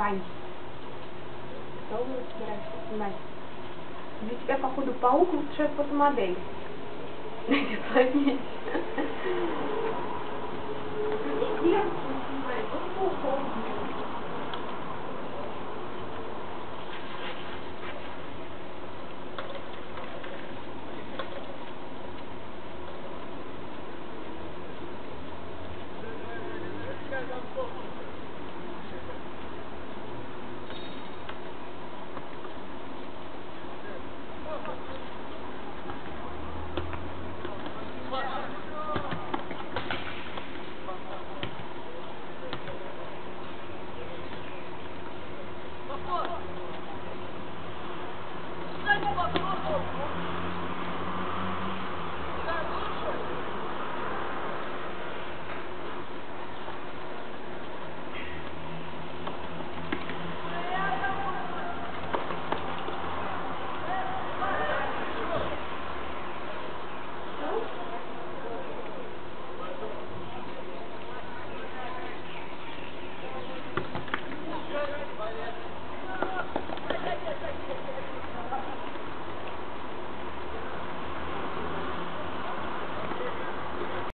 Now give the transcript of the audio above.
Вань. Кто будет собираться снимать? Для тебя, походу, паук лучшая фотомодель. На этой планете. Thank you.